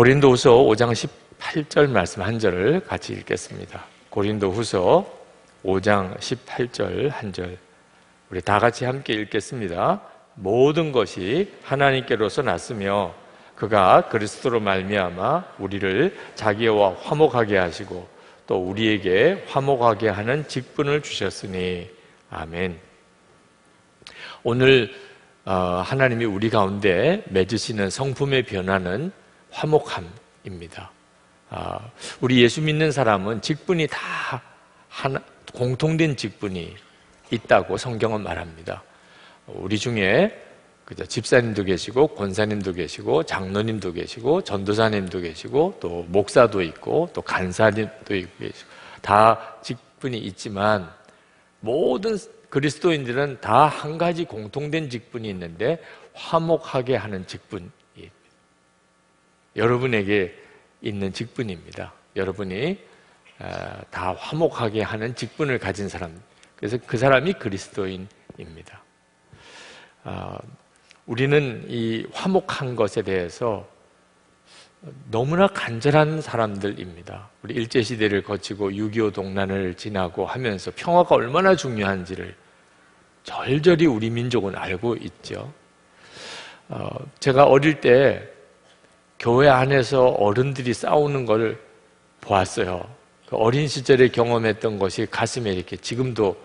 고린도후서 5장 18절 말씀 한 절을 같이 읽겠습니다. 고린도후서 5장 18절 한 절. 우리 다 같이 함께 읽겠습니다. 모든 것이 하나님께로서 났으며 그가 그리스도로 말미암아 우리를 자기와 화목하게 하시고 또 우리에게 화목하게 하는 직분을 주셨으니 아멘. 오늘 어, 하나님이 우리 가운데 맺으시는 성품의 변화는 화목함입니다. 아, 우리 예수 믿는 사람은 직분이 다 하나, 공통된 직분이 있다고 성경은 말합니다. 우리 중에 그죠? 집사님도 계시고 권사님도 계시고 장로님도 계시고 전도사님도 계시고 또 목사도 있고 또 간사님도 있고 다 직분이 있지만 모든 그리스도인들은 다 한 가지 공통된 직분이 있는데 화목하게 하는 직분 여러분에게 있는 직분입니다. 여러분이 아, 다 화목하게 하는 직분을 가진 사람. 그래서 그 사람이 그리스도인입니다. 아, 우리는 이 화목한 것에 대해서 너무나 간절한 사람들입니다. 우리 일제시대를 거치고 6.25 동란을 지나고 하면서 평화가 얼마나 중요한지를 절절히 우리 민족은 알고 있죠. 어, 제가 어릴 때 교회 안에서 어른들이 싸우는 걸 보았어요. 그 어린 시절에 경험했던 것이 가슴에 이렇게 지금도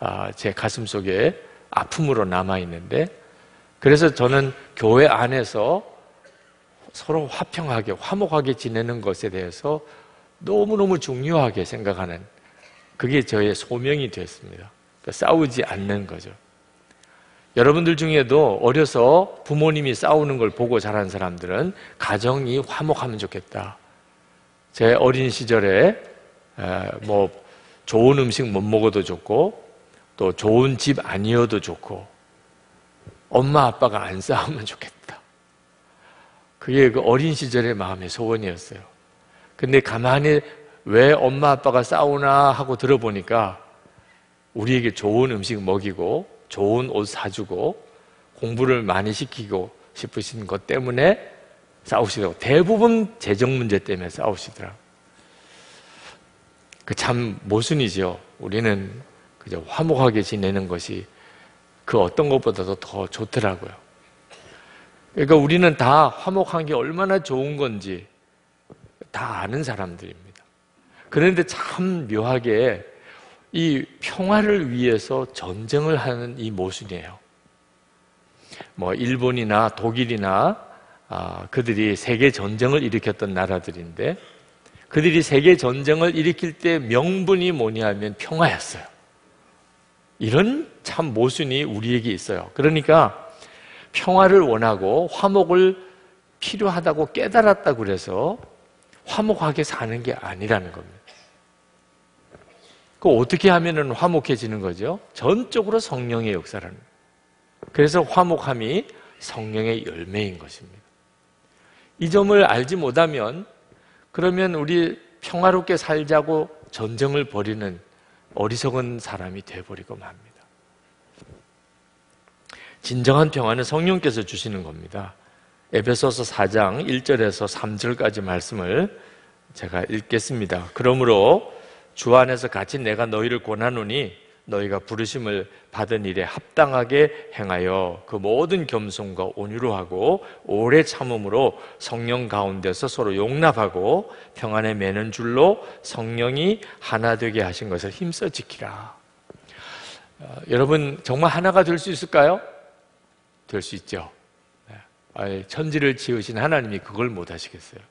딱제 아, 가슴 속에 아픔으로 남아 있는데 그래서 저는 교회 안에서 서로 화평하게 화목하게 지내는 것에 대해서 너무너무 중요하게 생각하는 그게 저의 소명이 되었습니다. 그러니까 싸우지 않는 거죠. 여러분들 중에도 어려서 부모님이 싸우는 걸 보고 자란 사람들은 가정이 화목하면 좋겠다. 제 어린 시절에 뭐 좋은 음식 못 먹어도 좋고 또 좋은 집 아니어도 좋고 엄마 아빠가 안 싸우면 좋겠다. 그게 그 어린 시절의 마음의 소원이었어요. 근데 가만히 왜 엄마 아빠가 싸우나 하고 들어보니까 우리에게 좋은 음식 먹이고 좋은 옷 사주고 공부를 많이 시키고 싶으신 것 때문에 싸우시더라고. 대부분 재정 문제 때문에 싸우시더라고. 그 참 모순이죠. 우리는 그저 화목하게 지내는 것이 그 어떤 것보다도 더 좋더라고요. 그러니까 우리는 다 화목한 게 얼마나 좋은 건지 다 아는 사람들입니다. 그런데 참 묘하게 이 평화를 위해서 전쟁을 하는 이 모순이에요. 뭐 일본이나 독일이나 아, 그들이 세계 전쟁을 일으켰던 나라들인데 그들이 세계 전쟁을 일으킬 때 명분이 뭐냐면 평화였어요. 이런 참 모순이 우리에게 있어요. 그러니까 평화를 원하고 화목을 필요하다고 깨달았다고 그래서 화목하게 사는 게 아니라는 겁니다. 그 어떻게 하면은 화목해지는 거죠? 전적으로 성령의 역사라는. 그래서 화목함이 성령의 열매인 것입니다. 이 점을 알지 못하면 그러면 우리 평화롭게 살자고 전쟁을 벌이는 어리석은 사람이 되어버리고 맙니다. 진정한 평화는 성령께서 주시는 겁니다. 에베소서 4장 1절에서 3절까지 말씀을 제가 읽겠습니다. 그러므로 주 안에서 같이 내가 너희를 권하노니 너희가 부르심을 받은 일에 합당하게 행하여 그 모든 겸손과 온유로 하고 오래 참음으로 성령 가운데서 서로 용납하고 평안에 매는 줄로 성령이 하나 되게 하신 것을 힘써 지키라. 어, 여러분 정말 하나가 될 수 있을까요? 될 수 있죠. 네. 천지를 지으신 하나님이 그걸 못 하시겠어요.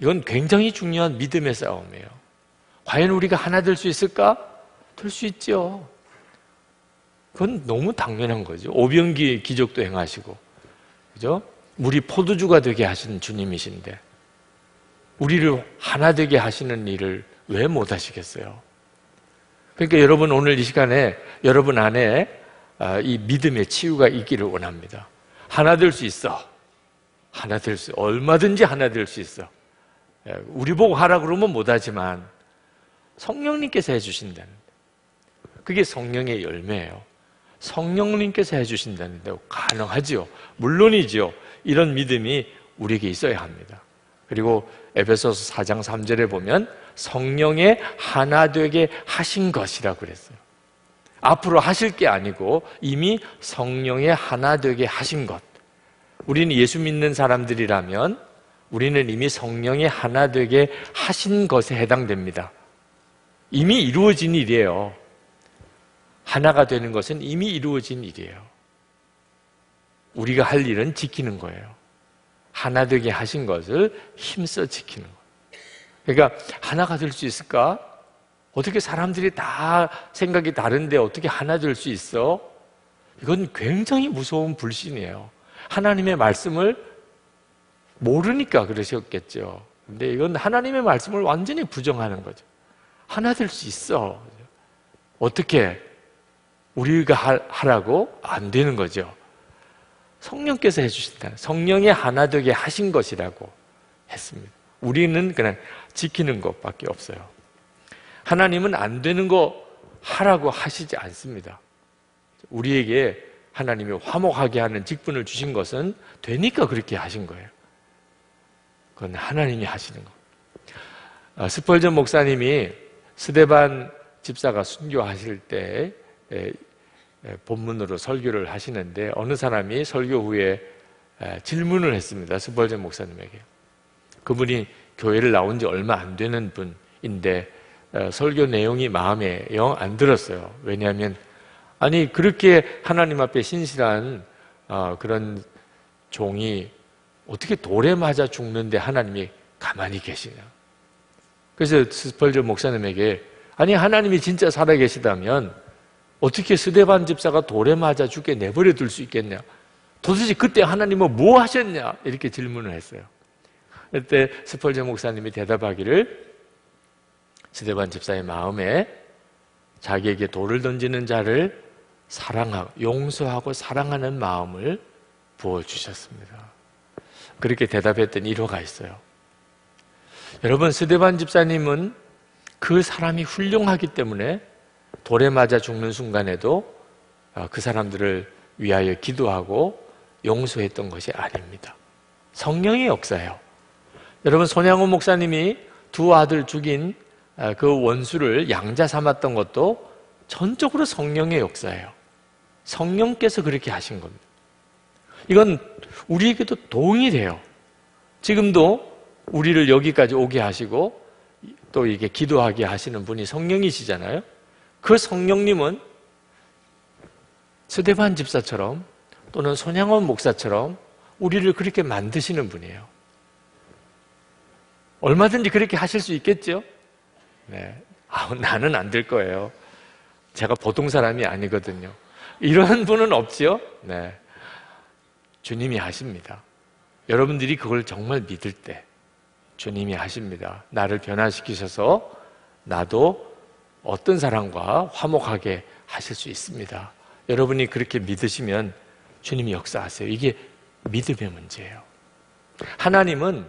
이건 굉장히 중요한 믿음의 싸움이에요. 과연 우리가 하나 될 수 있을까? 될 수 있죠. 그건 너무 당연한 거죠. 오병기 기적도 행하시고, 그죠? 우리 포도주가 되게 하신 주님이신데, 우리를 하나 되게 하시는 일을 왜 못 하시겠어요? 그러니까 여러분 오늘 이 시간에 여러분 안에 아, 이 믿음의 치유가 있기를 원합니다. 하나 될 수 있어. 하나 될 수, 얼마든지 하나 될 수 있어. 예, 우리 보고 하라 그러면 못하지만, 성령님께서 해주신다는 그게 성령의 열매예요. 성령님께서 해주신다는데 가능하지요. 물론이지요. 이런 믿음이 우리에게 있어야 합니다. 그리고 에베소서 4장 3절에 보면 성령의 하나 되게 하신 것이라고 그랬어요. 앞으로 하실 게 아니고 이미 성령의 하나 되게 하신 것. 우리는 예수 믿는 사람들이라면 우리는 이미 성령의 하나 되게 하신 것에 해당됩니다. 이미 이루어진 일이에요. 하나가 되는 것은 이미 이루어진 일이에요. 우리가 할 일은 지키는 거예요. 하나 되게 하신 것을 힘써 지키는 거예요. 그러니까 하나가 될 수 있을까? 어떻게 사람들이 다 생각이 다른데 어떻게 하나 될 수 있어? 이건 굉장히 무서운 불신이에요. 하나님의 말씀을 모르니까 그러셨겠죠. 근데 이건 하나님의 말씀을 완전히 부정하는 거죠. 하나 될 수 있어. 어떻게 우리가 하라고 안 되는 거죠. 성령께서 해주신다. 성령의 하나 되게 하신 것이라고 했습니다. 우리는 그냥 지키는 것밖에 없어요. 하나님은 안 되는 거 하라고 하시지 않습니다. 우리에게 하나님이 화목하게 하는 직분을 주신 것은 되니까 그렇게 하신 거예요. 그건 하나님이 하시는 거. 아, 스펄전 목사님이 스데반 집사가 순교하실 때 본문으로 설교를 하시는데 어느 사람이 설교 후에 질문을 했습니다. 스펄전 목사님에게. 그분이 교회를 나온 지 얼마 안 되는 분인데 어, 설교 내용이 마음에 영 안 들었어요. 왜냐하면 아니 그렇게 하나님 앞에 신실한 어, 그런 종이 어떻게 돌에 맞아 죽는데 하나님이 가만히 계시냐? 그래서 스펄저 목사님에게 아니 하나님이 진짜 살아 계시다면 어떻게 스데반 집사가 돌에 맞아 죽게 내버려 둘 수 있겠냐? 도대체 그때 하나님은 뭐 하셨냐? 이렇게 질문을 했어요. 그때 스펄저 목사님이 대답하기를 스데반 집사의 마음에 자기에게 돌을 던지는 자를 사랑하고 용서하고 사랑하는 마음을 부어 주셨습니다. 그렇게 대답했던 일화가 있어요. 여러분 스데반 집사님은 그 사람이 훌륭하기 때문에 돌에 맞아 죽는 순간에도 어, 그 사람들을 위하여 기도하고 용서했던 것이 아닙니다. 성령의 역사예요. 여러분 손양호 목사님이 두 아들 죽인 어, 그 원수를 양자 삼았던 것도 전적으로 성령의 역사예요. 성령께서 그렇게 하신 겁니다. 이건 우리에게도 동일해요. 지금도 우리를 여기까지 오게 하시고 또 이게 기도하게 하시는 분이 성령이시잖아요. 그 성령님은 스데반 집사처럼 또는 손양원 목사처럼 우리를 그렇게 만드시는 분이에요. 얼마든지 그렇게 하실 수 있겠죠? 네. 아, 나는 안 될 거예요. 제가 보통 사람이 아니거든요. 이런 분은 없지요? 네. 주님이 하십니다. 여러분들이 그걸 정말 믿을 때 주님이 하십니다. 나를 변화시키셔서 나도 어떤 사람과 화목하게 하실 수 있습니다. 여러분이 그렇게 믿으시면 주님이 역사하세요. 이게 믿음의 문제예요. 하나님은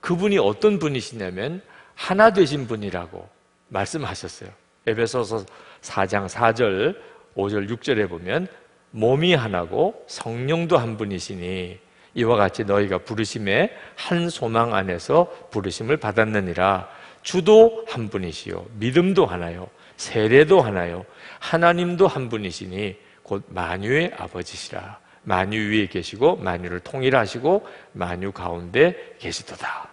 그분이 어떤 분이시냐면 하나 되신 분이라고 말씀하셨어요. 에베소서 4장 4절, 5절, 6절에 보면 몸이 하나고 성령도 한 분이시니 이와 같이 너희가 부르심에 한 소망 안에서 부르심을 받았느니라. 주도 한 분이시요 믿음도 하나요 세례도 하나요 하나님도 한 분이시니 곧 만유의 아버지시라. 만유 위에 계시고 만유를 통일하시고 만유 가운데 계시도다.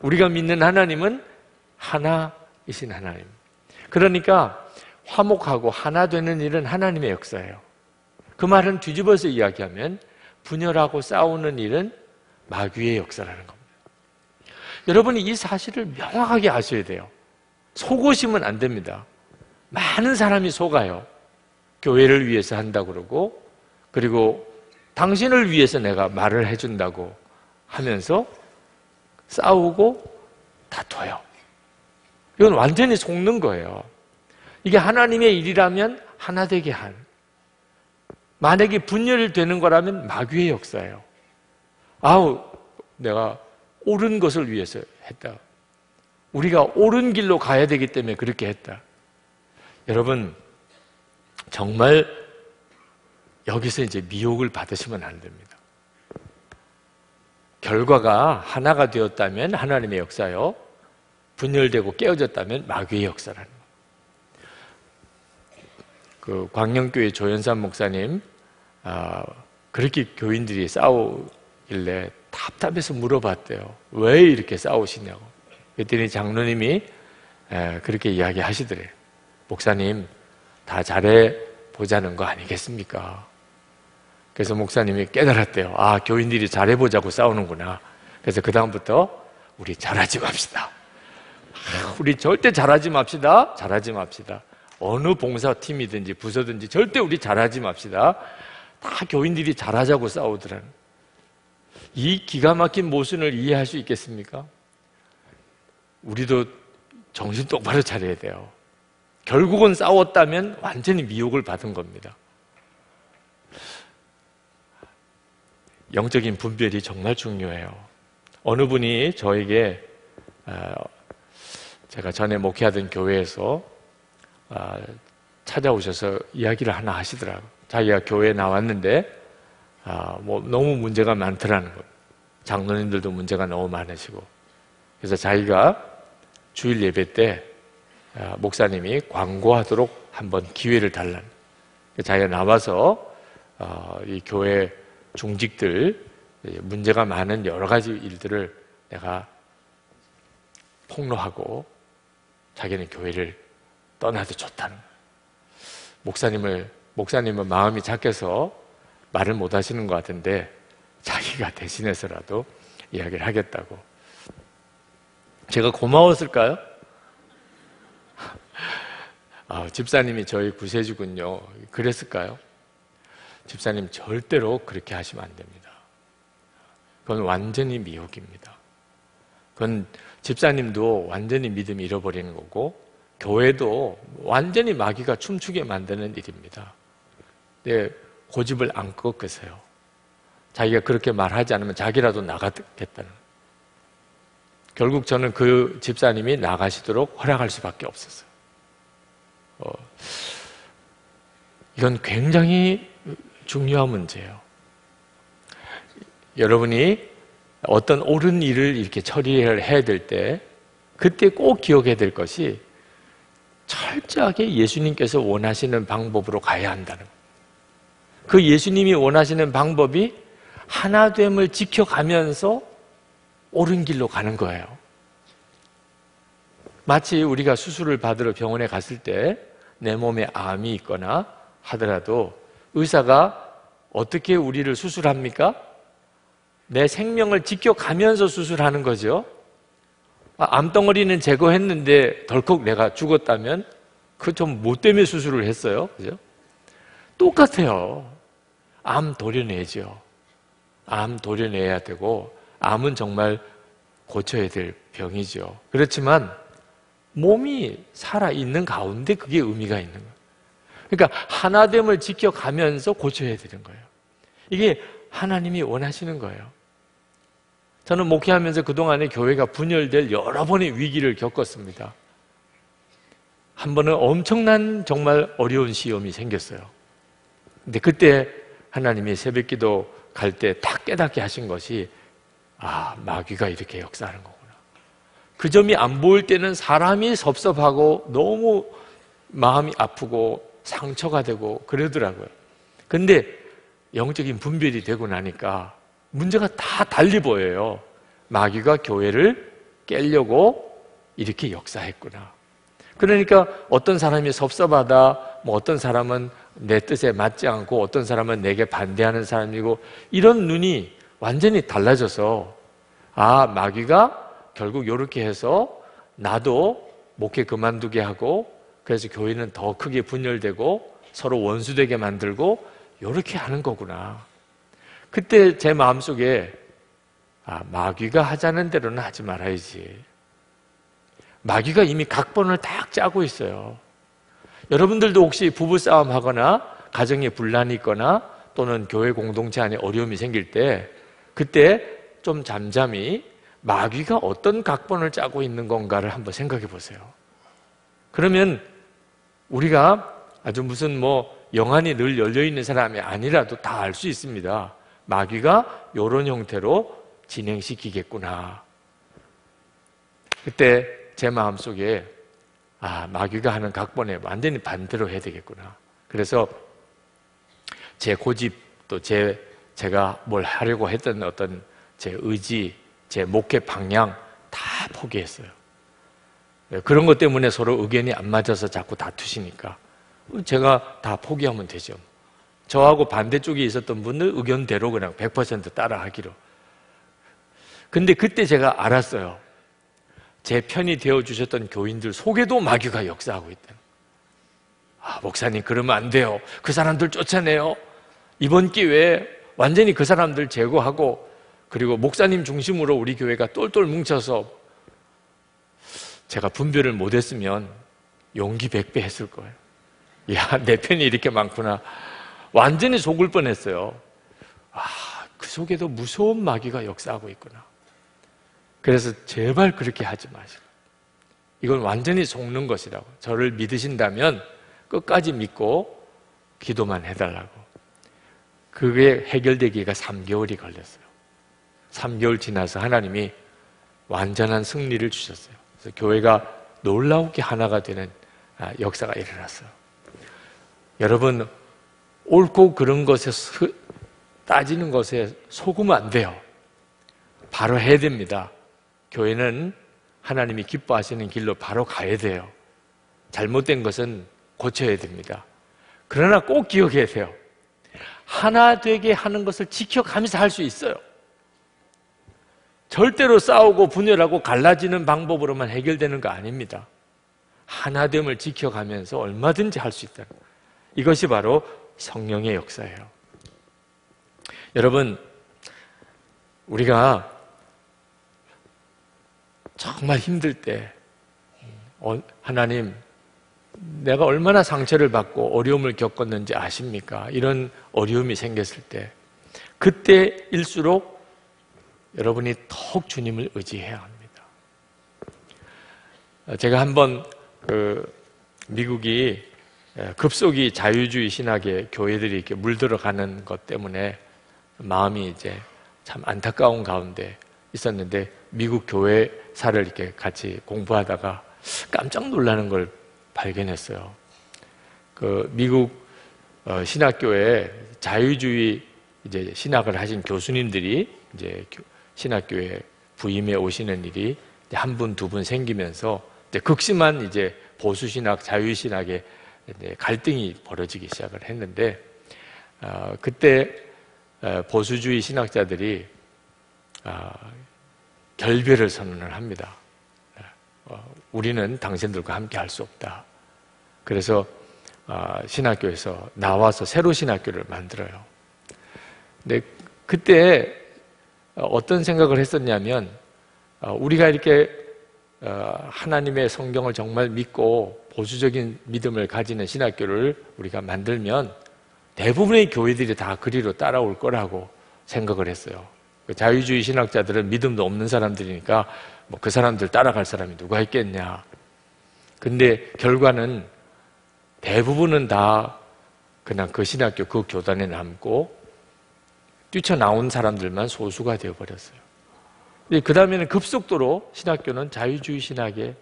우리가 믿는 하나님은 하나이신 하나님. 그러니까 화목하고 하나 되는 일은 하나님의 역사예요. 그 말은 뒤집어서 이야기하면 분열하고 싸우는 일은 마귀의 역사라는 겁니다. 여러분이 이 사실을 명확하게 아셔야 돼요. 속으시면 안 됩니다. 많은 사람이 속아요. 교회를 위해서 한다고 그러고, 그리고 당신을 위해서 내가 말을 해준다고 하면서 싸우고 다퉈요. 이건 완전히 속는 거예요. 이게 하나님의 일이라면 하나 되게 한, 만약에 분열되는 거라면 마귀의 역사예요. 아우, 내가 옳은 것을 위해서 했다. 우리가 옳은 길로 가야 되기 때문에 그렇게 했다. 여러분, 정말 여기서 이제 미혹을 받으시면 안 됩니다. 결과가 하나가 되었다면 하나님의 역사요. 분열되고 깨어졌다면 마귀의 역사라는 거. 그 광명교회 조연산 목사님 아, 그렇게 교인들이 싸우길래 답답해서 물어봤대요. 왜 이렇게 싸우시냐고. 그랬더니 장로님이 에, 그렇게 이야기하시더래요. 목사님 다 잘해 보자는 거 아니겠습니까? 그래서 목사님이 깨달았대요. 아, 교인들이 잘해 보자고 싸우는구나. 그래서 그 다음부터 우리 잘하지 맙시다. 우리 절대 잘하지 맙시다. 잘하지 맙시다. 어느 봉사팀이든지 부서든지 절대 우리 잘하지 맙시다. 다 교인들이 잘하자고 싸우더라는. 이 기가 막힌 모순을 이해할 수 있겠습니까? 우리도 정신 똑바로 차려야 돼요. 결국은 싸웠다면 완전히 미혹을 받은 겁니다. 영적인 분별이 정말 중요해요. 어느 분이 저에게 아, 제가 전에 목회하던 교회에서 아, 찾아오셔서 이야기를 하나 하시더라고요. 자기가 교회에 나왔는데 아, 뭐 너무 문제가 많더라는 거예요. 장로님들도 문제가 너무 많으시고 그래서 자기가 주일 예배 때 목사님이 광고하도록 한번 기회를 달라는 자기가 나와서 어, 이 교회 중직들 문제가 많은 여러 가지 일들을 내가 폭로하고 자기는 교회를 떠나도 좋다는 목사님을 목사님은 마음이 작게서 말을 못 하시는 것 같은데 자기가 대신해서라도 이야기를 하겠다고 제가 고마웠을까요? 아, 집사님이 저희 구세주군요. 그랬을까요? 집사님 절대로 그렇게 하시면 안 됩니다. 그건 완전히 미혹입니다. 그건 집사님도 완전히 믿음 잃어버리는 거고 교회도 완전히 마귀가 춤추게 만드는 일입니다. 네, 고집을 안 꺾으세요. 자기가 그렇게 말하지 않으면 자기라도 나가겠다는. 결국 저는 그 집사님이 나가시도록 허락할 수밖에 없었어요. 어, 이건 굉장히 중요한 문제예요. 여러분이 어떤 옳은 일을 이렇게 처리를 해야 될 때, 그때 꼭 기억해야 될 것이 철저하게 예수님께서 원하시는 방법으로 가야 한다는 거예요. 그 예수님이 원하시는 방법이 하나됨을 지켜가면서 옳은 길로 가는 거예요. 마치 우리가 수술을 받으러 병원에 갔을 때 내 몸에 암이 있거나 하더라도 의사가 어떻게 우리를 수술합니까? 내 생명을 지켜가면서 수술하는 거죠. 아, 암덩어리는 제거했는데 덜컥 내가 죽었다면 그좀뭐 때문에 수술을 했어요? 그죠? 똑같아요. 암 도려내죠. 암 도려내야 되고 암은 정말 고쳐야 될 병이죠. 그렇지만 몸이 살아 있는 가운데 그게 의미가 있는 거예요. 그러니까 하나됨을 지켜가면서 고쳐야 되는 거예요. 이게 하나님이 원하시는 거예요. 저는 목회하면서 그동안에 교회가 분열될 여러 번의 위기를 겪었습니다. 한 번은 엄청난 정말 어려운 시험이 생겼어요. 근데 그때 하나님이 새벽 기도 갈 때 딱 깨닫게 하신 것이 아, 마귀가 이렇게 역사하는 거구나. 그 점이 안 보일 때는 사람이 섭섭하고 너무 마음이 아프고 상처가 되고 그러더라고요. 근데 영적인 분별이 되고 나니까 문제가 다 달리 보여요. 마귀가 교회를 깨려고 이렇게 역사했구나. 그러니까 어떤 사람이 섭섭하다, 뭐 어떤 사람은 내 뜻에 맞지 않고 어떤 사람은 내게 반대하는 사람이고 이런 눈이 완전히 달라져서 아, 마귀가 결국 이렇게 해서 나도 목회 그만두게 하고 그래서 교회는 더 크게 분열되고 서로 원수되게 만들고 이렇게 하는 거구나. 그때 제 마음속에 아, 마귀가 하자는 대로는 하지 말아야지. 마귀가 이미 각본을 딱 짜고 있어요. 여러분들도 혹시 부부싸움 하거나 가정에 분란이 있거나 또는 교회 공동체 안에 어려움이 생길 때 그때 좀 잠잠히 마귀가 어떤 각본을 짜고 있는 건가를 한번 생각해 보세요. 그러면 우리가 아주 무슨 뭐 영안이 늘 열려 있는 사람이 아니라도 다 알 수 있습니다. 마귀가 이런 형태로 진행시키겠구나. 그때 제 마음속에 아, 마귀가 하는 각본에 완전히 반대로 해야 되겠구나. 그래서 제 고집 또 제 제가 뭘 하려고 했던 어떤 제 의지, 제 목회 방향 다 포기했어요. 네, 그런 것 때문에 서로 의견이 안 맞아서 자꾸 다투시니까 제가 다 포기하면 되죠. 저하고 반대쪽에 있었던 분들 의견대로 그냥 100% 따라하기로. 근데 그때 제가 알았어요. 제 편이 되어 주셨던 교인들 속에도 마귀가 역사하고 있다. 아, 목사님 그러면 안 돼요. 그 사람들 쫓아내요. 이번 기회에 완전히 그 사람들 제거하고 그리고 목사님 중심으로 우리 교회가 똘똘 뭉쳐서 제가 분별을 못했으면 용기 백배 했을 거예요. 야, 내 편이 이렇게 많구나. 완전히 속을 뻔했어요. 아, 그 속에도 무서운 마귀가 역사하고 있구나. 그래서 제발 그렇게 하지 마시고. 이건 완전히 속는 것이라고. 저를 믿으신다면 끝까지 믿고 기도만 해달라고. 그게 해결되기가 3개월이 걸렸어요. 3개월 지나서 하나님이 완전한 승리를 주셨어요. 그래서 교회가 놀라우게 하나가 되는 아, 역사가 일어났어요. 여러분, 옳고 그런 것에 따지는 것에 속으면 안 돼요. 바로 해야 됩니다. 교회는 하나님이 기뻐하시는 길로 바로 가야 돼요. 잘못된 것은 고쳐야 됩니다. 그러나 꼭 기억해야 돼요. 하나 되게 하는 것을 지켜가면서 할 수 있어요. 절대로 싸우고 분열하고 갈라지는 방법으로만 해결되는 거 아닙니다. 하나됨을 지켜가면서 얼마든지 할 수 있다. 이것이 바로 성령의 역사예요. 여러분, 우리가 정말 힘들 때 어, 하나님 내가 얼마나 상처를 받고 어려움을 겪었는지 아십니까? 이런 어려움이 생겼을 때 그때일수록 여러분이 더욱 주님을 의지해야 합니다. 제가 한번 그 미국이 급속히 자유주의 신학의 교회들이 이렇게 물들어가는 것 때문에 마음이 이제 참 안타까운 가운데 있었는데 미국 교회사를 이렇게 같이 공부하다가 깜짝 놀라는 걸 발견했어요. 그 미국 어, 신학교에 자유주의 이제 신학을 하신 교수님들이 이제 신학교에 부임해 오시는 일이 한 분, 두 분 생기면서 이제 극심한 이제 보수 신학, 자유 신학의 갈등이 벌어지기 시작을 했는데 어, 그때 어, 보수주의 신학자들이 어, 결별을 선언을 합니다. 어, 우리는 당신들과 함께 할 수 없다. 그래서 어, 신학교에서 나와서 새로 신학교를 만들어요. 근데 그때 어떤 생각을 했었냐면 우리가 이렇게 하나님의 성경을 정말 믿고 보수적인 믿음을 가지는 신학교를 우리가 만들면 대부분의 교회들이 다 그리로 따라올 거라고 생각을 했어요. 그 자유주의 신학자들은 믿음도 없는 사람들이니까 뭐 그 사람들 따라갈 사람이 누가 있겠냐. 근데 결과는 대부분은 다 그냥 그 신학교 그 교단에 남고 뛰쳐나온 사람들만 소수가 되어버렸어요. 그 다음에는 급속도로 신학교는 자유주의 신학의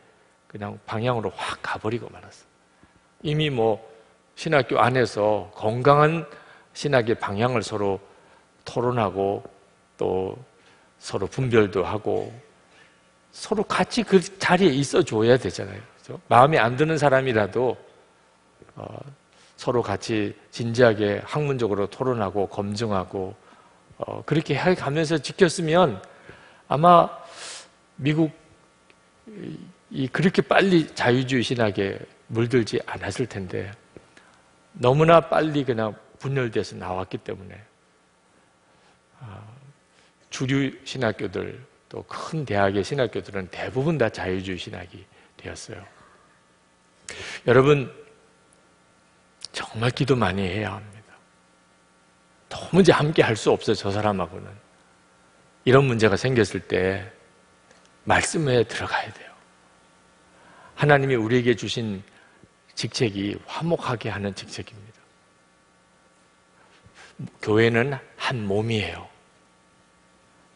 그냥 방향으로 확 가버리고 말았어요. 이미 뭐 신학교 안에서 건강한 신학의 방향을 서로 토론하고 또 서로 분별도 하고 서로 같이 그 자리에 있어 줘야 되잖아요. 그렇죠? 마음에 안 드는 사람이라도 어, 서로 같이 진지하게 학문적으로 토론하고 검증하고 어, 그렇게 해 가면서 지켰으면 아마 미국 이 그렇게 빨리 자유주의 신학에 물들지 않았을 텐데 너무나 빨리 그냥 분열돼서 나왔기 때문에 아, 주류 신학교들 또 큰 대학의 신학교들은 대부분 다 자유주의 신학이 되었어요. 여러분 정말 기도 많이 해야 합니다. 도무지 함께 할 수 없어요, 저 사람하고는. 이런 문제가 생겼을 때 말씀에 들어가야 돼요. 하나님이 우리에게 주신 직책이 화목하게 하는 직책입니다. 교회는 한 몸이에요.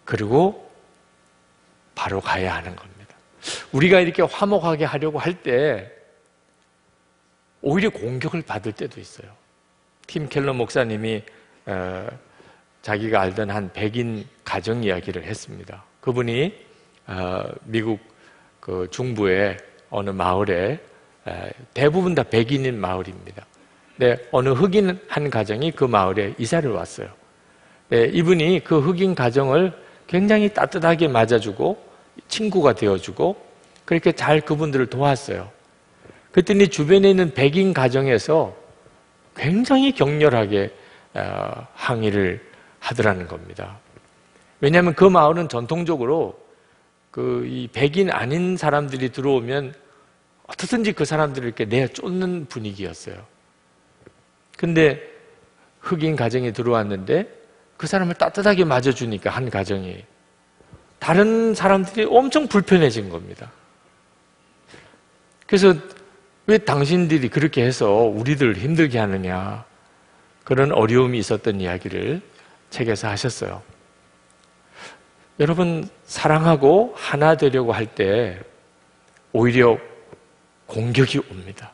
그리고 바로 가야 하는 겁니다. 우리가 이렇게 화목하게 하려고 할 때 오히려 공격을 받을 때도 있어요. 팀 켈러 목사님이 어, 자기가 알던 한 백인 가정 이야기를 했습니다. 그분이 어, 미국 그 중부의 어느 마을에 에, 대부분 다 백인인 마을입니다. 네, 어느 흑인 한 가정이 그 마을에 이사를 왔어요. 네, 이분이 그 흑인 가정을 굉장히 따뜻하게 맞아주고 친구가 되어주고 그렇게 잘 그분들을 도왔어요. 그랬더니 주변에 있는 백인 가정에서 굉장히 격렬하게 어, 항의를 하더라는 겁니다. 왜냐하면 그 마을은 전통적으로 그 이 백인 아닌 사람들이 들어오면 어떻든지 그 사람들을 이렇게 내 쫓는 분위기였어요. 근데 흑인 가정이 들어왔는데 그 사람을 따뜻하게 맞아주니까 한 가정이 다른 사람들이 엄청 불편해진 겁니다. 그래서 왜 당신들이 그렇게 해서 우리들 힘들게 하느냐 그런 어려움이 있었던 이야기를 책에서 하셨어요. 여러분 사랑하고 하나 되려고 할 때 오히려 공격이 옵니다.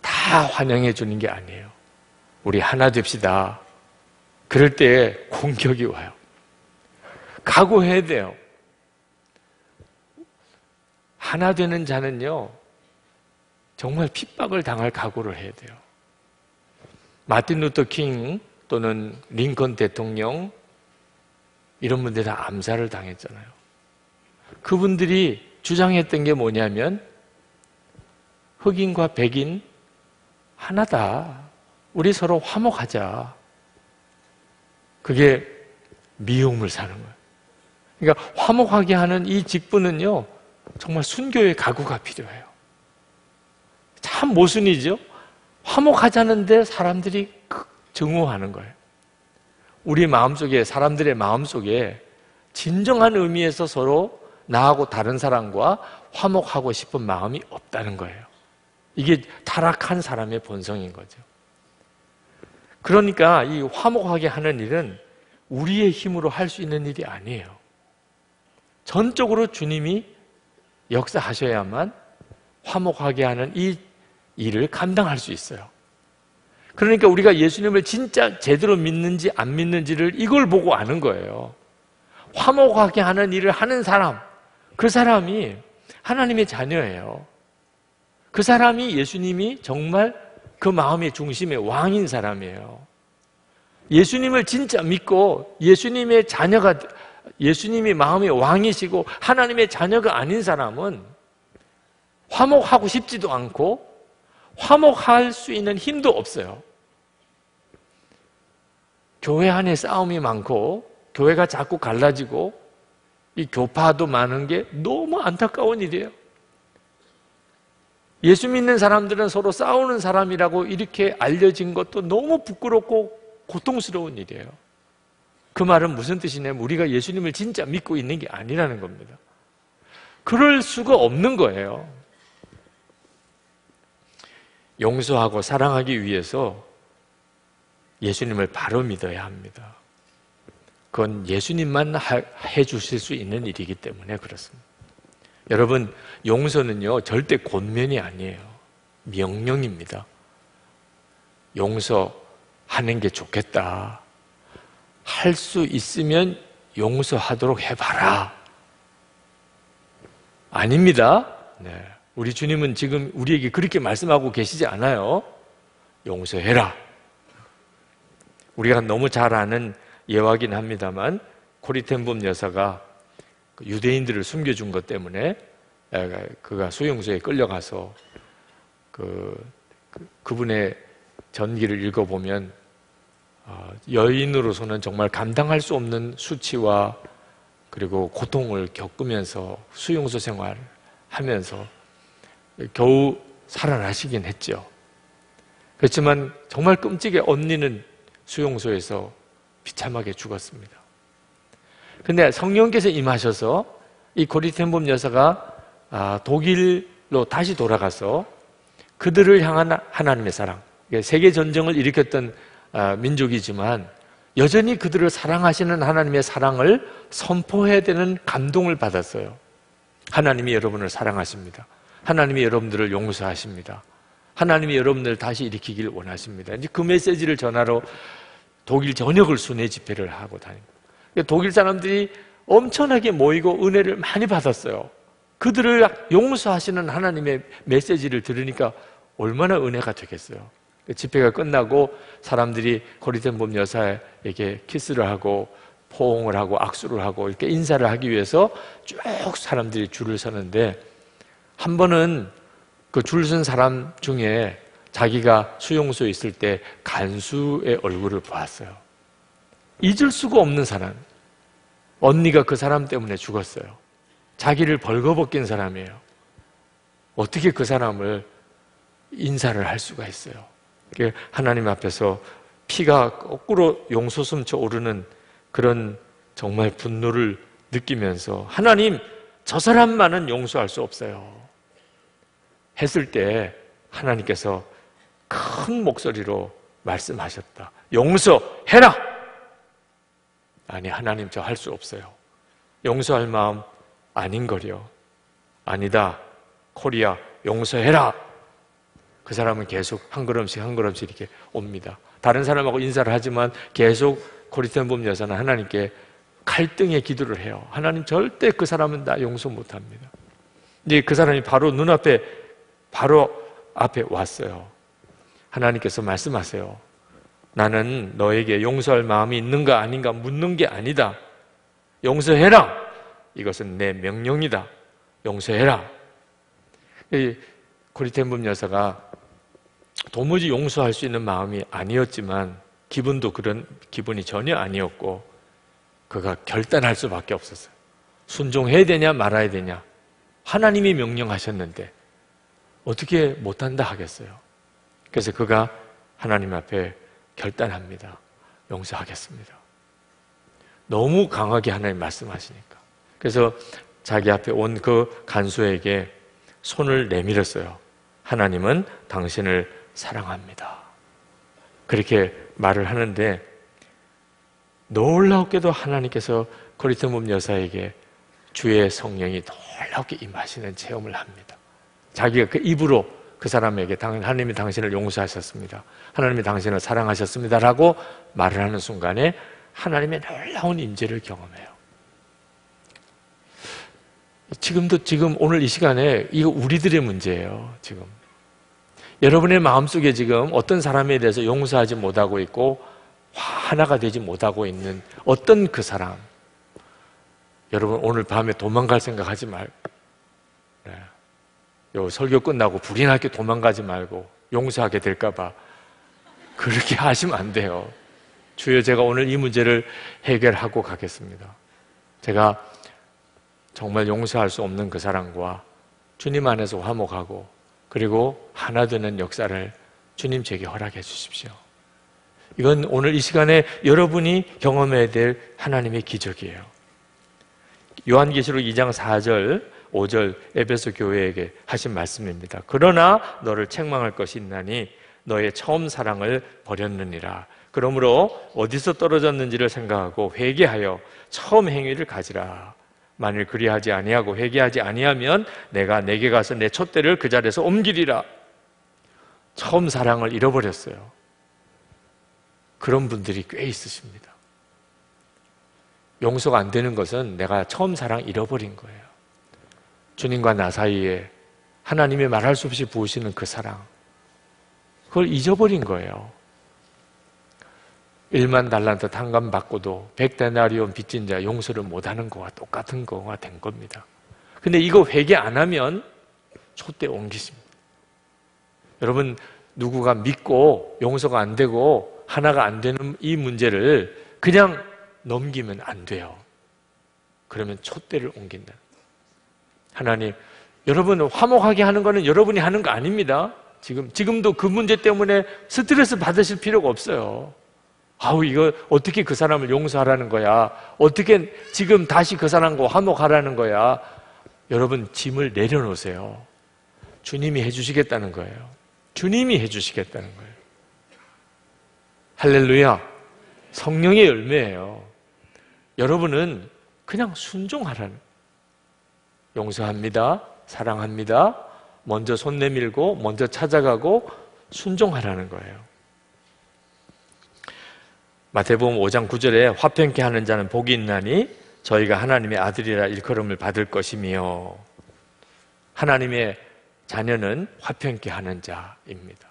다 환영해 주는 게 아니에요. 우리 하나 됩시다. 그럴 때 공격이 와요. 각오해야 돼요. 하나 되는 자는요, 정말 핍박을 당할 각오를 해야 돼요. 마틴 루터 킹 또는 링컨 대통령 이런 분들이 다 암살을 당했잖아요. 그분들이 주장했던 게 뭐냐면 흑인과 백인 하나다. 우리 서로 화목하자. 그게 미움을 사는 거예요. 그러니까 화목하게 하는 이 직분은요, 정말 순교의 각오가 필요해요. 참 모순이죠? 화목하자는데 사람들이 증오하는 거예요. 우리 마음속에, 사람들의 마음속에 진정한 의미에서 서로 나하고 다른 사람과 화목하고 싶은 마음이 없다는 거예요. 이게 타락한 사람의 본성인 거죠. 그러니까 이 화목하게 하는 일은 우리의 힘으로 할 수 있는 일이 아니에요. 전적으로 주님이 역사하셔야만 화목하게 하는 이 일을 감당할 수 있어요. 그러니까 우리가 예수님을 진짜 제대로 믿는지 안 믿는지를 이걸 보고 아는 거예요. 화목하게 하는 일을 하는 사람, 그 사람이 하나님의 자녀예요. 그 사람이 예수님이 정말 그 마음의 중심의 왕인 사람이에요. 예수님을 진짜 믿고 예수님의 자녀가 예수님이 마음의 왕이시고 하나님의 자녀가 아닌 사람은 화목하고 싶지도 않고 화목할 수 있는 힘도 없어요. 교회 안에 싸움이 많고 교회가 자꾸 갈라지고 이 교파도 많은 게 너무 안타까운 일이에요. 예수 믿는 사람들은 서로 싸우는 사람이라고 이렇게 알려진 것도 너무 부끄럽고 고통스러운 일이에요. 그 말은 무슨 뜻이냐면 우리가 예수님을 진짜 믿고 있는 게 아니라는 겁니다. 그럴 수가 없는 거예요. 용서하고 사랑하기 위해서 예수님을 바로 믿어야 합니다. 그건 예수님만 해 주실 수 있는 일이기 때문에 그렇습니다. 여러분, 용서는요, 절대 권면이 아니에요. 명령입니다. 용서하는 게 좋겠다. 할 수 있으면 용서하도록 해봐라. 아닙니다. 네. 우리 주님은 지금 우리에게 그렇게 말씀하고 계시지 않아요. 용서해라. 우리가 너무 잘 아는 예화긴 합니다만 코리텐범 여사가 그 유대인들을 숨겨준 것 때문에 그가 수용소에 끌려가서 그, 그 분의 전기를 읽어보면 어, 여인으로서는 정말 감당할 수 없는 수치와 그리고 고통을 겪으면서 수용소 생활을 하면서 겨우 살아나시긴 했죠. 그렇지만 정말 끔찍해 언니는 수용소에서 비참하게 죽었습니다. 근데 성령께서 임하셔서 이 고리텐범 여사가 아, 독일로 다시 돌아가서 그들을 향한 하나님의 사랑, 세계 전쟁을 일으켰던 아, 민족이지만 여전히 그들을 사랑하시는 하나님의 사랑을 선포해야 되는 감동을 받았어요. 하나님이 여러분을 사랑하십니다. 하나님이 여러분들을 용서하십니다. 하나님이 여러분들을 다시 일으키길 원하십니다. 이제 그 메시지를 전하러 독일 전역을 순회 집회를 하고 다닙니다. 독일 사람들이 엄청나게 모이고 은혜를 많이 받았어요. 그들을 용서하시는 하나님의 메시지를 들으니까 얼마나 은혜가 되겠어요. 그 집회가 끝나고 사람들이 고리텐봄 여사에게 키스를 하고 포옹을 하고 악수를 하고 이렇게 인사를 하기 위해서 쭉 사람들이 줄을 서는데 한 번은 그 줄 선 사람 중에 자기가 수용소에 있을 때 간수의 얼굴을 보았어요. 잊을 수가 없는 사람. 언니가 그 사람 때문에 죽었어요. 자기를 벌거벗긴 사람이에요. 어떻게 그 사람을 인사를 할 수가 있어요? 하나님 앞에서 피가 거꾸로 용솟음쳐 오르는 그런 정말 분노를 느끼면서 하나님 저 사람만은 용서할 수 없어요. 했을 때 하나님께서 큰 목소리로 말씀하셨다. 용서해라! 아니, 하나님 저 할 수 없어요. 용서할 마음 아닌 거려. 아니다. 코리아 용서해라. 그 사람은 계속 한 걸음씩 한 걸음씩 이렇게 옵니다. 다른 사람하고 인사를 하지만 계속 코리텐봄 여사는 하나님께 갈등의 기도를 해요. 하나님 절대 그 사람은 나 용서 못 합니다. 이제 그 사람이 바로 눈앞에 바로 앞에 왔어요. 하나님께서 말씀하세요. 나는 너에게 용서할 마음이 있는가 아닌가 묻는 게 아니다. 용서해라. 이것은 내 명령이다. 용서해라. 고리텐붐 여사가 도무지 용서할 수 있는 마음이 아니었지만 기분도 그런 기분이 전혀 아니었고 그가 결단할 수밖에 없었어요. 순종해야 되냐 말아야 되냐. 하나님이 명령하셨는데 어떻게 못한다 하겠어요? 그래서 그가 하나님 앞에 결단합니다. 용서하겠습니다. 너무 강하게 하나님 말씀하시니까. 그래서 자기 앞에 온 그 간수에게 손을 내밀었어요. 하나님은 당신을 사랑합니다. 그렇게 말을 하는데 놀랍게도 하나님께서 거리트몸 여사에게 주의 성령이 놀랍게 임하시는 체험을 합니다. 자기가 그 입으로 그 사람에게 하나님이 당신을 용서하셨습니다. 하나님이 당신을 사랑하셨습니다라고 말을 하는 순간에 하나님의 놀라운 임재를 경험해요. 지금도 지금 오늘 이 시간에 이거 우리들의 문제예요. 지금 여러분의 마음속에 지금 어떤 사람에 대해서 용서하지 못하고 있고 하나가 되지 못하고 있는 어떤 그 사람 여러분 오늘 밤에 도망갈 생각하지 말고 네. 요 설교 끝나고 불이 나게 도망가지 말고 용서하게 될까봐 그렇게 하시면 안 돼요. 주여 제가 오늘 이 문제를 해결하고 가겠습니다. 제가 정말 용서할 수 없는 그 사람과 주님 안에서 화목하고 그리고 하나 되는 역사를 주님 제게 허락해 주십시오. 이건 오늘 이 시간에 여러분이 경험해야 될 하나님의 기적이에요. 요한계시록 2장 4절 5절 에베소 교회에게 하신 말씀입니다. 그러나 너를 책망할 것이 있나니 너의 처음 사랑을 버렸느니라. 그러므로 어디서 떨어졌는지를 생각하고 회개하여 처음 행위를 가지라. 만일 그리하지 아니하고 회개하지 아니하면 내가 내게 가서 내 촛대를 그 자리에서 옮기리라. 처음 사랑을 잃어버렸어요. 그런 분들이 꽤 있으십니다. 용서가 안 되는 것은 내가 처음 사랑 잃어버린 거예요. 주님과 나 사이에 하나님의 말할 수 없이 부으시는 그 사랑. 그걸 잊어버린 거예요. 1만 달란트 탕감 받고도 100데나리온 빚진 자 용서를 못하는 거와 똑같은 거가 된 겁니다. 근데 이거 회개 안 하면 촛대 옮기십니다. 여러분 누구가 믿고 용서가 안 되고 하나가 안 되는 이 문제를 그냥 넘기면 안 돼요. 그러면 촛대를 옮긴다. 하나님, 여러분 화목하게 하는 거는 여러분이 하는 거 아닙니다. 지금 지금도 그 문제 때문에 스트레스 받으실 필요가 없어요. 아우 이거 어떻게 그 사람을 용서하라는 거야? 어떻게 지금 다시 그 사람과 화목하라는 거야? 여러분 짐을 내려놓으세요. 주님이 해주시겠다는 거예요. 주님이 해주시겠다는 거예요. 할렐루야. 성령의 열매예요. 여러분은 그냥 순종하라는. 용서합니다. 사랑합니다. 먼저 손 내밀고, 먼저 찾아가고, 순종하라는 거예요. 마태복음 5장 9절에 화평케 하는 자는 복이 있나니 저희가 하나님의 아들이라 일컬음을 받을 것이며 하나님의 자녀는 화평케 하는 자입니다.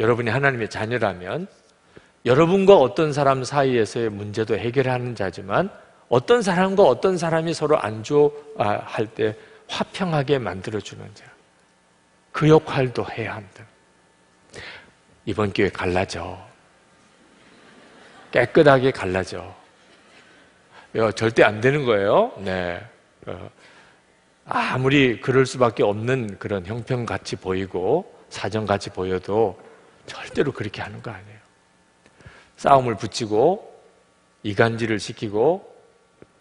여러분이 하나님의 자녀라면 여러분과 어떤 사람 사이에서의 문제도 해결하는 자지만 어떤 사람과 어떤 사람이 서로 안좋아할 때 화평하게 만들어주는 자. 그 역할도 해야 한다. 이번 기회에 갈라져. 깨끗하게 갈라져. 절대 안 되는 거예요. 네. 어, 아무리 그럴 수밖에 없는 그런 형편같이 보이고 사정같이 보여도 절대로 그렇게 하는 거 아니에요. 싸움을 붙이고 이간질을 시키고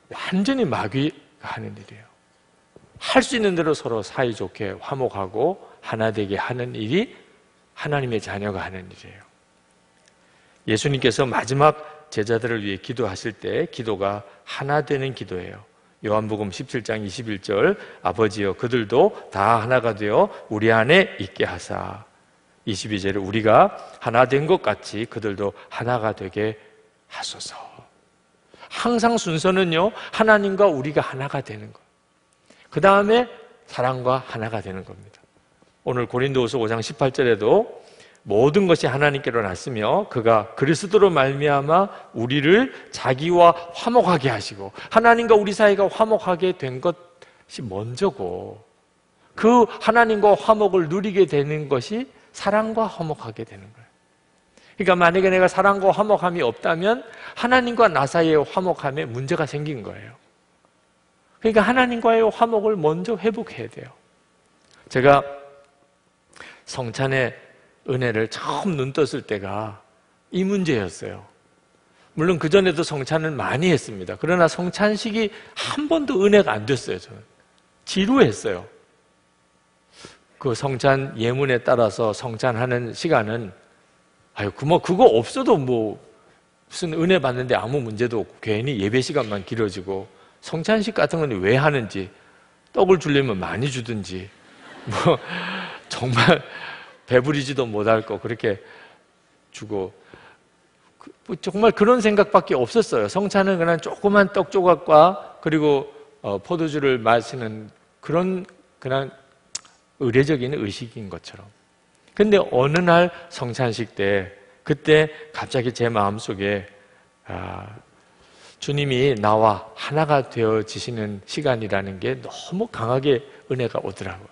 완전히 마귀가 하는 일이에요. 할 수 있는 대로 서로 사이좋게 화목하고 하나 되게 하는 일이 하나님의 자녀가 하는 일이에요. 예수님께서 마지막 제자들을 위해 기도하실 때 기도가 하나 되는 기도예요. 요한복음 17장 21절 아버지여 그들도 다 하나가 되어 우리 안에 있게 하사 22절에 우리가 하나 된 것 같이 그들도 하나가 되게 하소서. 항상 순서는요, 하나님과 우리가 하나가 되는 것. 그 다음에 사랑과 하나가 되는 겁니다. 오늘 고린도후서 5장 18절에도 모든 것이 하나님께로 났으며 그가 그리스도로 말미암아 우리를 자기와 화목하게 하시고 하나님과 우리 사이가 화목하게 된 것이 먼저고 그 하나님과 화목을 누리게 되는 것이 사랑과 화목하게 되는 거예요. 그러니까 만약에 내가 사랑과 화목함이 없다면 하나님과 나 사이의 화목함에 문제가 생긴 거예요. 그러니까 하나님과의 화목을 먼저 회복해야 돼요. 제가 성찬의 은혜를 처음 눈 떴을 때가 이 문제였어요. 물론 그전에도 성찬을 많이 했습니다. 그러나 성찬식이 한 번도 은혜가 안 됐어요, 저는. 지루했어요. 그 성찬 예문에 따라서 성찬하는 시간은 아유, 그 뭐 그거 없어도 뭐 무슨 은혜 받는데 아무 문제도 없고 괜히 예배 시간만 길어지고 성찬식 같은 건 왜 하는지 떡을 주려면 많이 주든지 뭐 정말 배부리지도 못할 거 그렇게 주고 그, 뭐 정말 그런 생각밖에 없었어요. 성찬은 그냥 조그만 떡 조각과 그리고 어, 포도주를 마시는 그런 그냥 의례적인 의식인 것처럼. 근데 어느 날 성찬식 때 그때 갑자기 제 마음속에 아, 주님이 나와 하나가 되어지시는 시간이라는 게 너무 강하게 은혜가 오더라고요.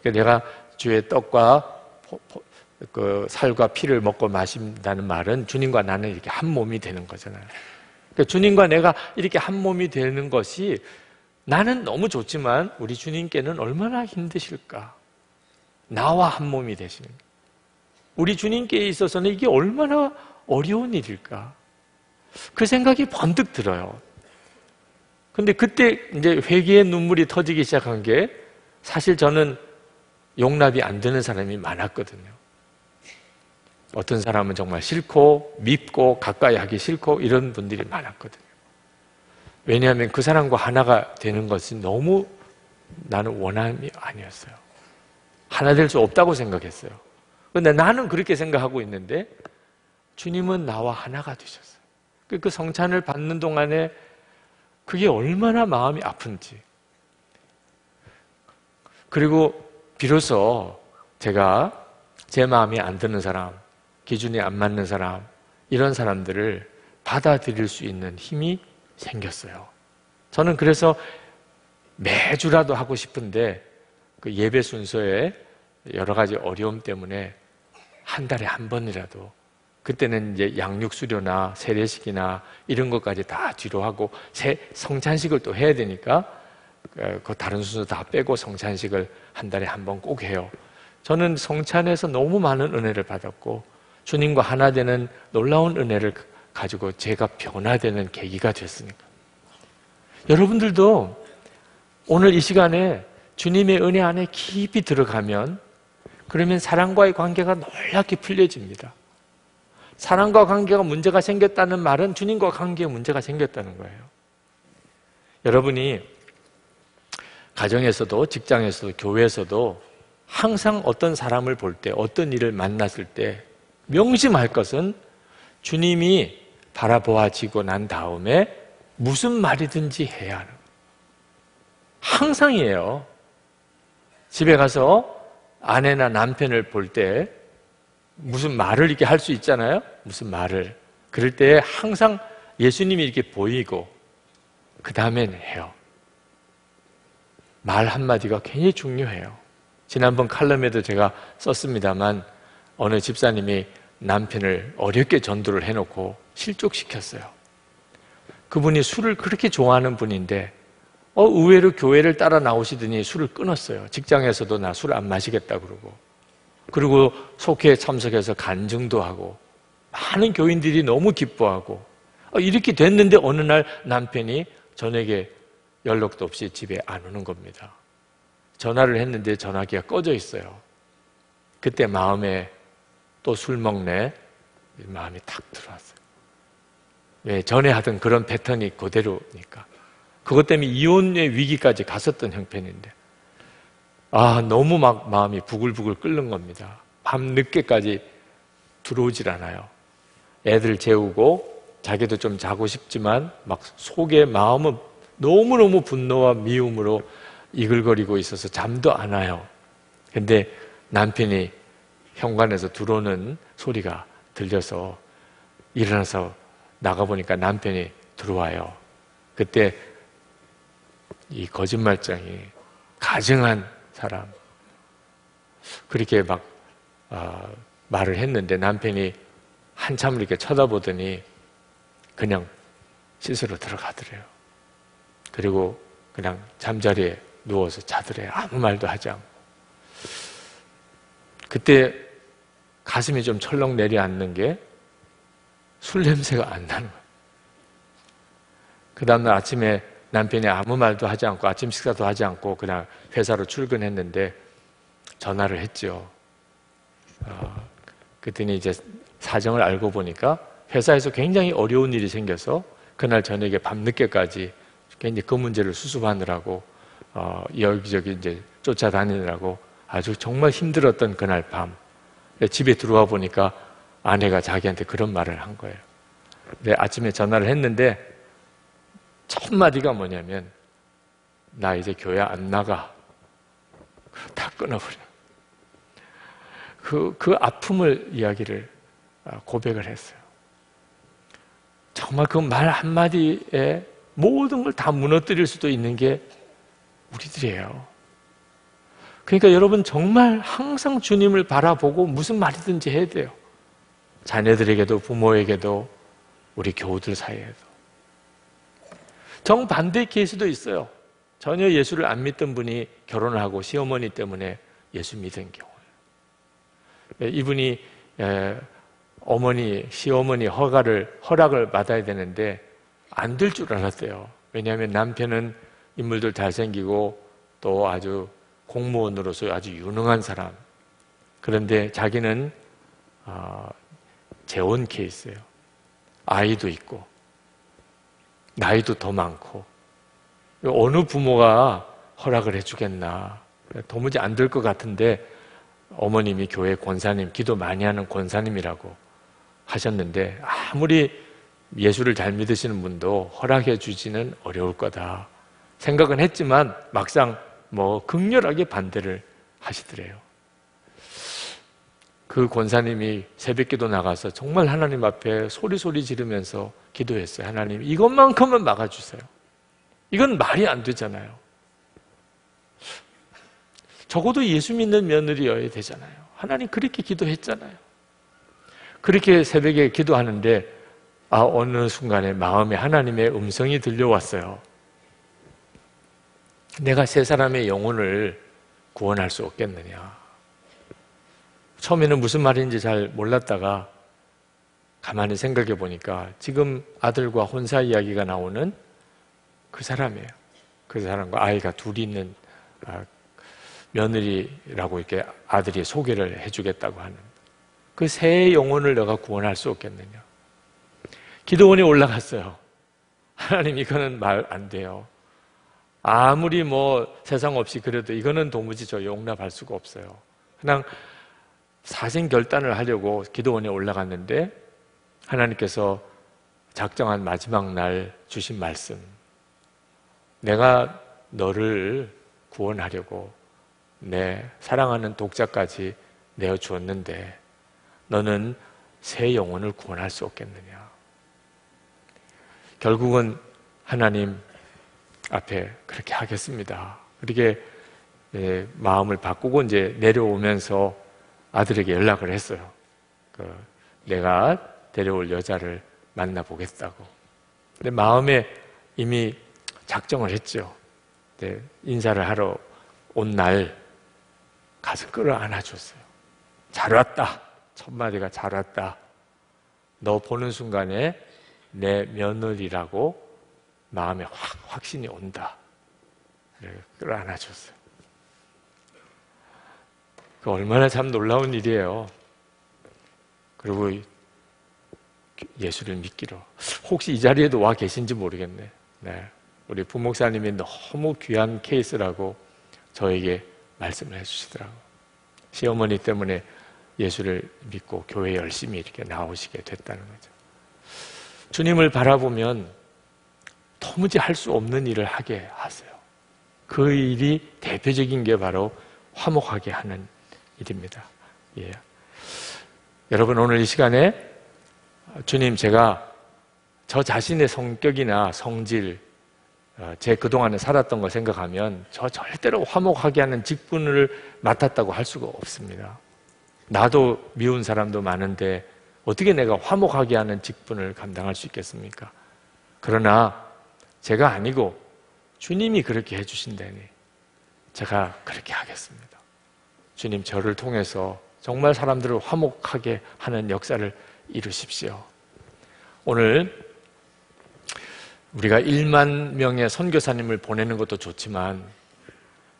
그러니까 내가 주의 떡과 그 살과 피를 먹고 마신다는 말은 주님과 나는 이렇게 한 몸이 되는 거잖아요. 그러니까 주님과 내가 이렇게 한 몸이 되는 것이 나는 너무 좋지만 우리 주님께는 얼마나 힘드실까? 나와 한 몸이 되시는 우리 주님께 있어서는 이게 얼마나 어려운 일일까? 그 생각이 번뜩 들어요. 근데 그때 이제 회개의 눈물이 터지기 시작한 게 사실 저는 용납이 안 되는 사람이 많았거든요. 어떤 사람은 정말 싫고 밉고 가까이 하기 싫고 이런 분들이 많았거든요. 왜냐하면 그 사람과 하나가 되는 것이 너무 나는 원함이 아니었어요. 하나 될 수 없다고 생각했어요. 근데 나는 그렇게 생각하고 있는데 주님은 나와 하나가 되셨어요. 그, 그 성찬을 받는 동안에 그게 얼마나 마음이 아픈지. 그리고 비로소 제가 제 마음이 안 드는 사람, 기준이 안 맞는 사람, 이런 사람들을 받아들일 수 있는 힘이 생겼어요. 저는 그래서 매주라도 하고 싶은데 그 예배 순서에 여러 가지 어려움 때문에 한 달에 한 번이라도 그때는 이제 양육 수료나 세례식이나 이런 것까지 다 뒤로 하고 새 성찬식을 또 해야 되니까 그 다른 순서 다 빼고 성찬식을 한 달에 한 번 꼭 해요. 저는 성찬에서 너무 많은 은혜를 받았고 주님과 하나 되는 놀라운 은혜를 가지고 제가 변화되는 계기가 됐으니까. 여러분들도 오늘 이 시간에 주님의 은혜 안에 깊이 들어가면 그러면 사랑과의 관계가 놀랍게 풀려집니다. 사랑과 관계가 문제가 생겼다는 말은 주님과 관계에 문제가 생겼다는 거예요. 여러분이 가정에서도 직장에서도 교회에서도 항상 어떤 사람을 볼 때, 어떤 일을 만났을 때 명심할 것은 주님이 바라보아지고 난 다음에 무슨 말이든지 해야 하는 항상이에요. 집에 가서 아내나 남편을 볼 때 무슨 말을 이렇게 할 수 있잖아요. 무슨 말을. 그럴 때 항상 예수님이 이렇게 보이고 그 다음엔 해요. 말 한마디가 굉장히 중요해요. 지난번 칼럼에도 제가 썼습니다만 어느 집사님이 남편을 어렵게 전도를 해놓고 실족시켰어요. 그분이 술을 그렇게 좋아하는 분인데 어, 의외로 교회를 따라 나오시더니 술을 끊었어요. 직장에서도 나 술 안 마시겠다 그러고. 그리고 속회에 참석해서 간증도 하고 많은 교인들이 너무 기뻐하고 어, 이렇게 됐는데 어느 날 남편이 저녁에 연락도 없이 집에 안 오는 겁니다. 전화를 했는데 전화기가 꺼져 있어요. 그때 마음에 또 술 먹네 마음이 탁 들어왔어요. 왜 전에 하던 그런 패턴이 그대로니까. 그것 때문에 이혼의 위기까지 갔었던 형편인데 아 너무 막 마음이 부글부글 끓는 겁니다. 밤 늦게까지 들어오질 않아요. 애들 재우고 자기도 좀 자고 싶지만 막 속에 마음은 너무너무 분노와 미움으로 이글거리고 있어서 잠도 안 와요. 근데 남편이 현관에서 들어오는 소리가 들려서 일어나서 나가보니까 남편이 들어와요. 그때 이 거짓말장이 가증한 사람 그렇게 막 어, 말을 했는데 남편이 한참 이렇게 쳐다보더니 그냥 씻으러 들어가더래요. 그리고 그냥 잠자리에 누워서 자더래요. 아무 말도 하지 않고. 그때 가슴이 좀 철렁 내려앉는 게 술 냄새가 안 나는 거예요. 그 다음날 아침에 남편이 아무 말도 하지 않고 아침 식사도 하지 않고 그냥 회사로 출근했는데 전화를 했죠. 어, 그랬더니 이제 사정을 알고 보니까 회사에서 굉장히 어려운 일이 생겨서 그날 저녁에 밤늦게까지 굉장히 그 문제를 수습하느라고 어, 여기저기 이제 쫓아다니느라고 아주 정말 힘들었던 그날 밤 집에 들어와 보니까 아내가 자기한테 그런 말을 한 거예요. 근 아침에 전화를 했는데 첫 마디가 뭐냐면 나 이제 교회 안 나가. 다 끊어버려. 그, 그 아픔을 이야기를 아, 고백을 했어요. 정말 그 말 한마디에 모든 걸 다 무너뜨릴 수도 있는 게 우리들이에요. 그러니까 여러분 정말 항상 주님을 바라보고 무슨 말이든지 해야 돼요. 자녀들에게도 부모에게도 우리 교우들 사이에도. 정반대의 케이스도 있어요. 전혀 예수를 안 믿던 분이 결혼을 하고 시어머니 때문에 예수 믿은 경우. 예, 이분이 예, 어머니, 시어머니 허가를, 허락을 받아야 되는데 안 될 줄 알았대요. 왜냐하면 남편은 인물들 잘생기고 또 아주 공무원으로서 아주 유능한 사람. 그런데 자기는 어, 재혼 케이스예요. 아이도 있고 나이도 더 많고 어느 부모가 허락을 해주겠나 도무지 안 될 것 같은데 어머님이 교회 권사님 기도 많이 하는 권사님이라고 하셨는데 아무리 예수를 잘 믿으시는 분도 허락해 주지는 어려울 거다 생각은 했지만 막상 뭐 극렬하게 반대를 하시더래요. 그 권사님이 새벽기도 나가서 정말 하나님 앞에 소리소리 지르면서 기도했어요. 하나님, 이것만큼은 막아주세요. 이건 말이 안 되잖아요. 적어도 예수 믿는 며느리여야 되잖아요. 하나님 그렇게 기도했잖아요. 그렇게 새벽에 기도하는데, 아, 어느 순간에 마음에 하나님의 음성이 들려왔어요. 내가 세 사람의 영혼을 구원할 수 없겠느냐. 처음에는 무슨 말인지 잘 몰랐다가 가만히 생각해 보니까 지금 아들과 혼사 이야기가 나오는 그 사람이에요. 그 사람과 아이가 둘이 있는 아, 며느리라고 이렇게 아들이 소개를 해주겠다고 하는. 그 새 영혼을 내가 구원할 수 없겠느냐? 기도원에 올라갔어요. 하나님 이거는 말 안 돼요. 아무리 뭐 세상 없이 그래도 이거는 도무지 저 용납할 수가 없어요. 그냥 사생 결단을 하려고 기도원에 올라갔는데 하나님께서 작정한 마지막 날 주신 말씀. 내가 너를 구원하려고 내 사랑하는 독자까지 내어 주었는데 너는 새 영혼을 구원할 수 없겠느냐. 결국은 하나님 앞에 그렇게 하겠습니다. 그렇게 예, 마음을 바꾸고 이제 내려오면서 아들에게 연락을 했어요. 그 내가 데려올 여자를 만나보겠다고. 근데 마음에 이미 작정을 했죠. 네, 인사를 하러 온 날 가서 끌어안아줬어요. 잘 왔다. 첫 마디가 잘 왔다. 너 보는 순간에 내 며느리라고 마음에 확 확신이 온다. 끌어안아줬어요. 그 얼마나 참 놀라운 일이에요. 그리고 예수를 믿기로. 혹시 이 자리에도 와 계신지 모르겠네. 네. 우리 부목사님이 너무 귀한 케이스라고 저에게 말씀을 해주시더라고. 시어머니 때문에 예수를 믿고 교회 열심히 이렇게 나오시게 됐다는 거죠. 주님을 바라보면 도무지 할 수 없는 일을 하게 하세요. 그 일이 대표적인 게 바로 화목하게 하는 일입니다. 예. 여러분 오늘 이 시간에 주님 제가 저 자신의 성격이나 성질 어, 제 그동안에 살았던 걸 생각하면 저 절대로 화목하게 하는 직분을 맡았다고 할 수가 없습니다. 나도 미운 사람도 많은데 어떻게 내가 화목하게 하는 직분을 감당할 수 있겠습니까? 그러나 제가 아니고 주님이 그렇게 해주신다니 제가 그렇게 하겠습니다. 주님 저를 통해서 정말 사람들을 화목하게 하는 역사를 이루십시오. 오늘 우리가 1만 명의 선교사님을 보내는 것도 좋지만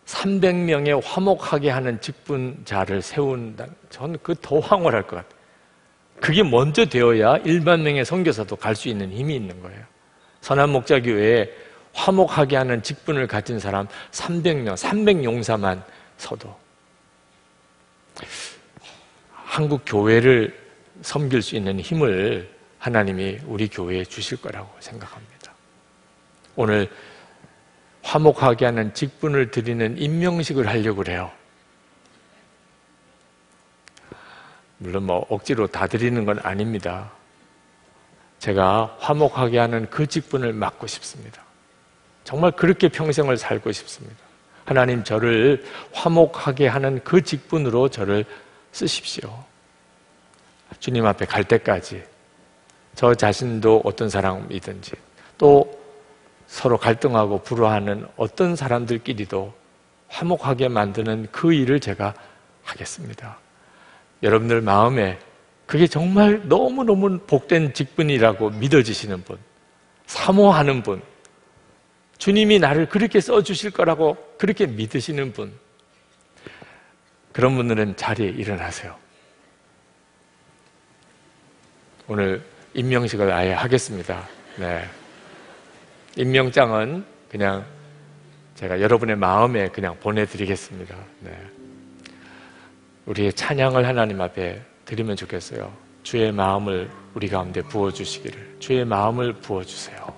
300명의 화목하게 하는 직분자를 세운다. 저는 그 더 황홀할 것 같아요. 그게 먼저 되어야 1만 명의 선교사도 갈 수 있는 힘이 있는 거예요. 선한 목자 교회에 화목하게 하는 직분을 가진 사람 300명, 300용사만 서도 한국 교회를 섬길 수 있는 힘을 하나님이 우리 교회에 주실 거라고 생각합니다. 오늘 화목하게 하는 직분을 드리는 임명식을 하려고 그래요. 물론 뭐 억지로 다 드리는 건 아닙니다. 제가 화목하게 하는 그 직분을 맡고 싶습니다. 정말 그렇게 평생을 살고 싶습니다. 하나님 저를 화목하게 하는 그 직분으로 저를 쓰십시오. 주님 앞에 갈 때까지 저 자신도 어떤 사람이든지 또 서로 갈등하고 불화하는 어떤 사람들끼리도 화목하게 만드는 그 일을 제가 하겠습니다. 여러분들 마음에 그게 정말 너무너무 복된 직분이라고 믿어지시는 분, 사모하는 분, 주님이 나를 그렇게 써주실 거라고 그렇게 믿으시는 분, 그런 분들은 자리에 일어나세요. 오늘 임명식을 아예 하겠습니다. 네. 임명장은 그냥 제가 여러분의 마음에 그냥 보내드리겠습니다. 네. 우리의 찬양을 하나님 앞에 드리면 좋겠어요. 주의 마음을 우리 가운데 부어주시기를. 주의 마음을 부어주세요.